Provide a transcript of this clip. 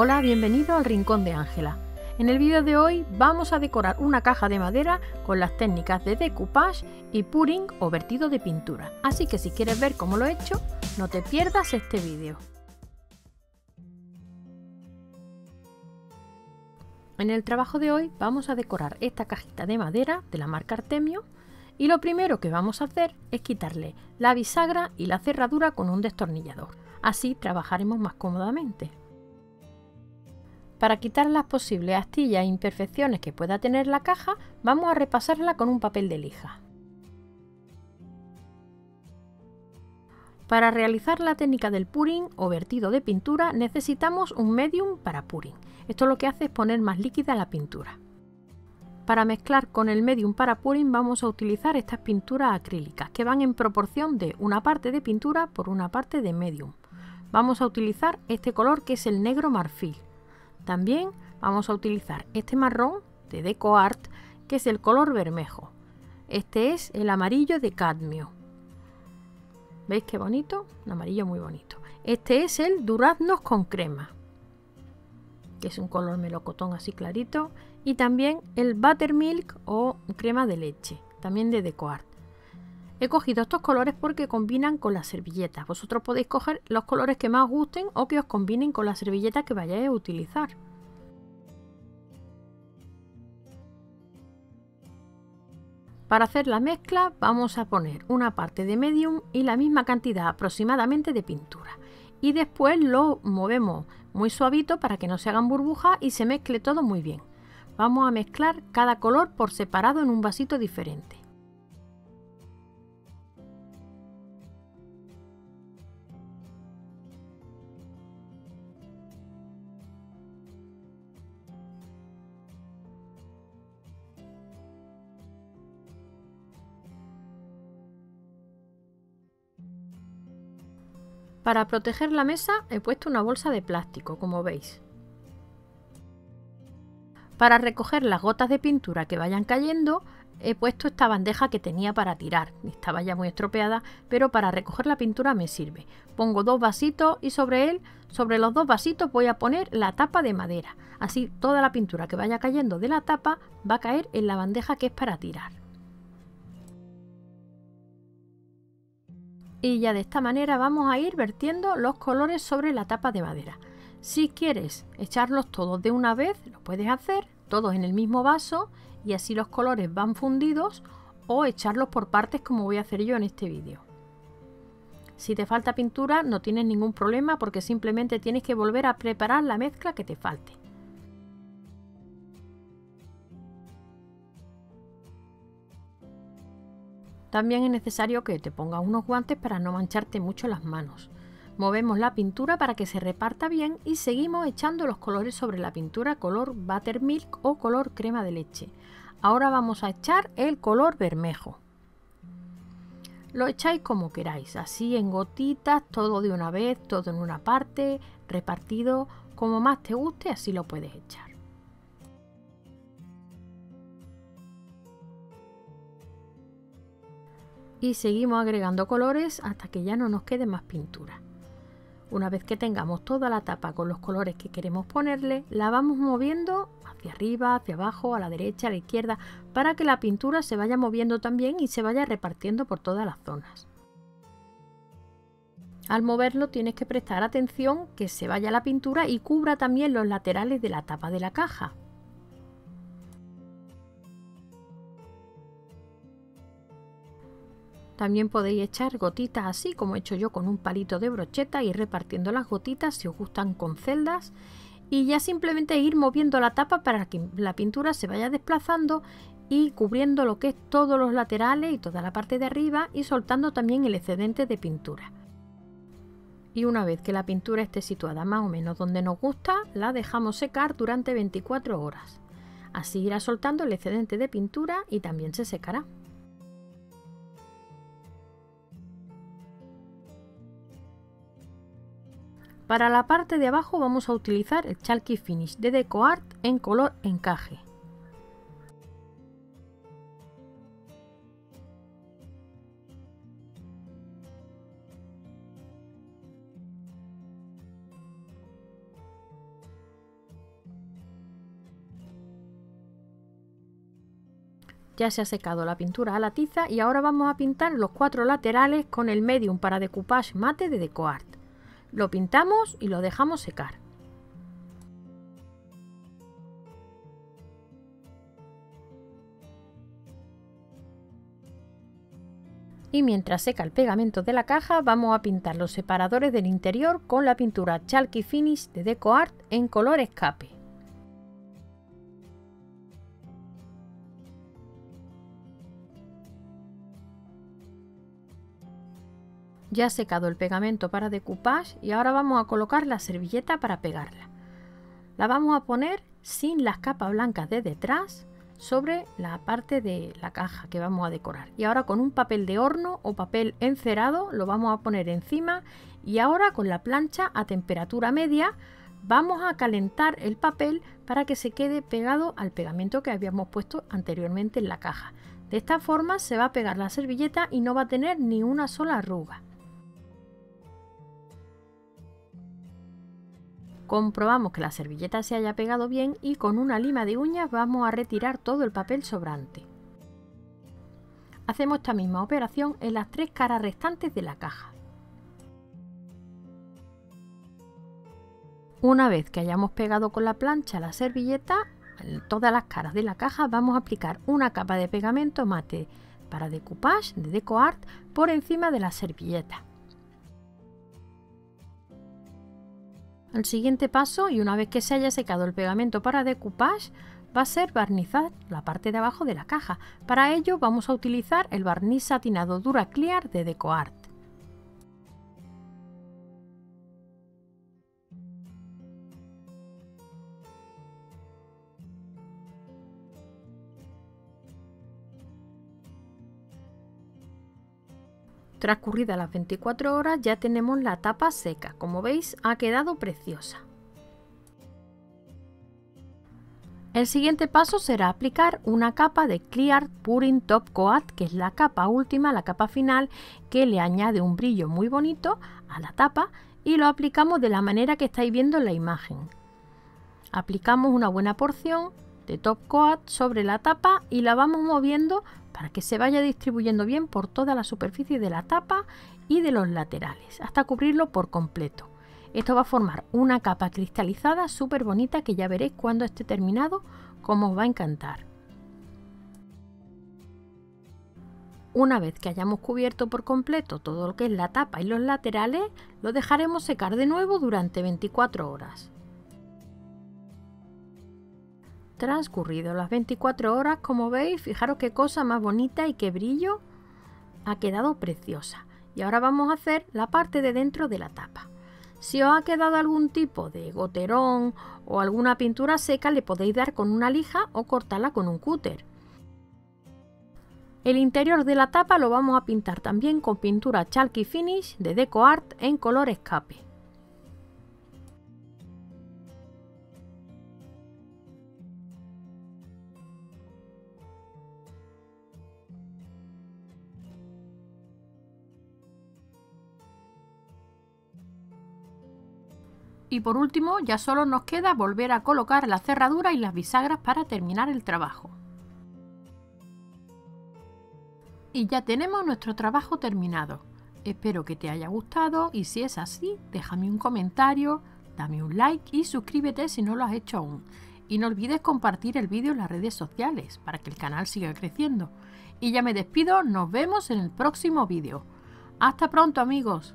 Hola, bienvenido al Rincón de Ángela. En el vídeo de hoy vamos a decorar una caja de madera con las técnicas de decoupage y pouring o vertido de pintura. Así que si quieres ver cómo lo he hecho, no te pierdas este vídeo. En el trabajo de hoy vamos a decorar esta cajita de madera de la marca Artemio y lo primero que vamos a hacer es quitarle la bisagra y la cerradura con un destornillador. Así trabajaremos más cómodamente. Para quitar las posibles astillas e imperfecciones que pueda tener la caja, vamos a repasarla con un papel de lija. Para realizar la técnica del puring o vertido de pintura necesitamos un medium para puring. Esto lo que hace es poner más líquida la pintura. Para mezclar con el medium para puring vamos a utilizar estas pinturas acrílicas que van en proporción de una parte de pintura por una parte de medium. Vamos a utilizar este color que es el negro marfil. También vamos a utilizar este marrón de Deco Art que es el color bermejo. Este es el amarillo de cadmio. ¿Veis qué bonito? Un amarillo muy bonito. Este es el duraznos con crema, que es un color melocotón así clarito. Y también el buttermilk o crema de leche, también de Decoart. He cogido estos colores porque combinan con las servilletas. Vosotros podéis coger los colores que más gusten o que os combinen con la servilleta que vayáis a utilizar. Para hacer la mezcla vamos a poner una parte de medium y la misma cantidad aproximadamente de pintura. Y después lo movemos muy suavito para que no se hagan burbujas y se mezcle todo muy bien. Vamos a mezclar cada color por separado en un vasito diferente. Para proteger la mesa he puesto una bolsa de plástico, como veis. Para recoger las gotas de pintura que vayan cayendo, he puesto esta bandeja que tenía para tirar. Estaba ya muy estropeada, pero para recoger la pintura me sirve. Pongo dos vasitos y sobre él, sobre los dos vasitos, voy a poner la tapa de madera. Así toda la pintura que vaya cayendo de la tapa va a caer en la bandeja que es para tirar. Y ya de esta manera vamos a ir vertiendo los colores sobre la tapa de madera. Si quieres echarlos todos de una vez, lo puedes hacer, todos en el mismo vaso y así los colores van fundidos o echarlos por partes como voy a hacer yo en este vídeo. Si te falta pintura no tienes ningún problema porque simplemente tienes que volver a preparar la mezcla que te falte. También es necesario que te pongas unos guantes para no mancharte mucho las manos. Movemos la pintura para que se reparta bien y seguimos echando los colores sobre la pintura color buttermilk o color crema de leche. Ahora vamos a echar el color bermejo. Lo echáis como queráis, así en gotitas, todo de una vez, todo en una parte, repartido, como más te guste, así lo puedes echar. Y seguimos agregando colores hasta que ya no nos quede más pintura. Una vez que tengamos toda la tapa con los colores que queremos ponerle, la vamos moviendo hacia arriba, hacia abajo, a la derecha, a la izquierda, para que la pintura se vaya moviendo también y se vaya repartiendo por todas las zonas. Al moverlo tienes que prestar atención que se vaya la pintura y cubra también los laterales de la tapa de la caja, También podéis echar gotitas así como he hecho yo con un palito de brocheta y repartiendo las gotitas si os gustan con celdas y ya simplemente ir moviendo la tapa para que la pintura se vaya desplazando y cubriendo lo que es todos los laterales y toda la parte de arriba y soltando también el excedente de pintura. Y una vez que la pintura esté situada más o menos donde nos gusta, la dejamos secar durante 24 horas. Así irá soltando el excedente de pintura y también se secará. Para la parte de abajo vamos a utilizar el Chalky Finish de DecoArt en color encaje. Ya se ha secado la pintura a la tiza y ahora vamos a pintar los cuatro laterales con el medium para decoupage mate de DecoArt. Lo pintamos y lo dejamos secar. Y mientras seca el pegamento de la caja vamos a pintar los separadores del interior con la pintura Chalky Finish de DecoArt en color escape. Ya secado el pegamento para decoupage y ahora vamos a colocar la servilleta para pegarla. La vamos a poner sin las capas blancas de detrás sobre la parte de la caja que vamos a decorar. Y ahora con un papel de horno o papel encerado lo vamos a poner encima y ahora con la plancha a temperatura media vamos a calentar el papel para que se quede pegado al pegamento que habíamos puesto anteriormente en la caja. De esta forma se va a pegar la servilleta y no va a tener ni una sola arruga. Comprobamos que la servilleta se haya pegado bien y con una lima de uñas vamos a retirar todo el papel sobrante. Hacemos esta misma operación en las tres caras restantes de la caja. Una vez que hayamos pegado con la plancha la servilleta, en todas las caras de la caja vamos a aplicar una capa de pegamento mate para decoupage de DecoArt por encima de la servilleta. El siguiente paso, y una vez que se haya secado el pegamento para decoupage, va a ser barnizar la parte de abajo de la caja. Para ello vamos a utilizar el barniz satinado Dura Clear de DecoArt. Transcurridas las 24 horas ya tenemos la tapa seca, como veis ha quedado preciosa. El siguiente paso será aplicar una capa de Clear Puring Top Coat, que es la capa última, la capa final, que le añade un brillo muy bonito a la tapa y lo aplicamos de la manera que estáis viendo en la imagen. Aplicamos una buena porción de Top Coat sobre la tapa y la vamos moviendo para que se vaya distribuyendo bien por toda la superficie de la tapa y de los laterales, hasta cubrirlo por completo. Esto va a formar una capa cristalizada súper bonita que ya veréis cuando esté terminado como os va a encantar. Una vez que hayamos cubierto por completo todo lo que es la tapa y los laterales, lo dejaremos secar de nuevo durante 24 horas. Transcurrido las 24 horas, como veis, fijaros qué cosa más bonita y qué brillo ha quedado preciosa. Y ahora vamos a hacer la parte de dentro de la tapa. Si os ha quedado algún tipo de goterón o alguna pintura seca, le podéis dar con una lija o cortarla con un cúter. El interior de la tapa lo vamos a pintar también con pintura Chalky Finish de DecoArt en color escape. Y por último, ya solo nos queda volver a colocar la cerradura y las bisagras para terminar el trabajo. Y ya tenemos nuestro trabajo terminado. Espero que te haya gustado y si es así, déjame un comentario, dame un like y suscríbete si no lo has hecho aún. Y no olvides compartir el vídeo en las redes sociales para que el canal siga creciendo. Y ya me despido, nos vemos en el próximo vídeo. Hasta pronto amigos.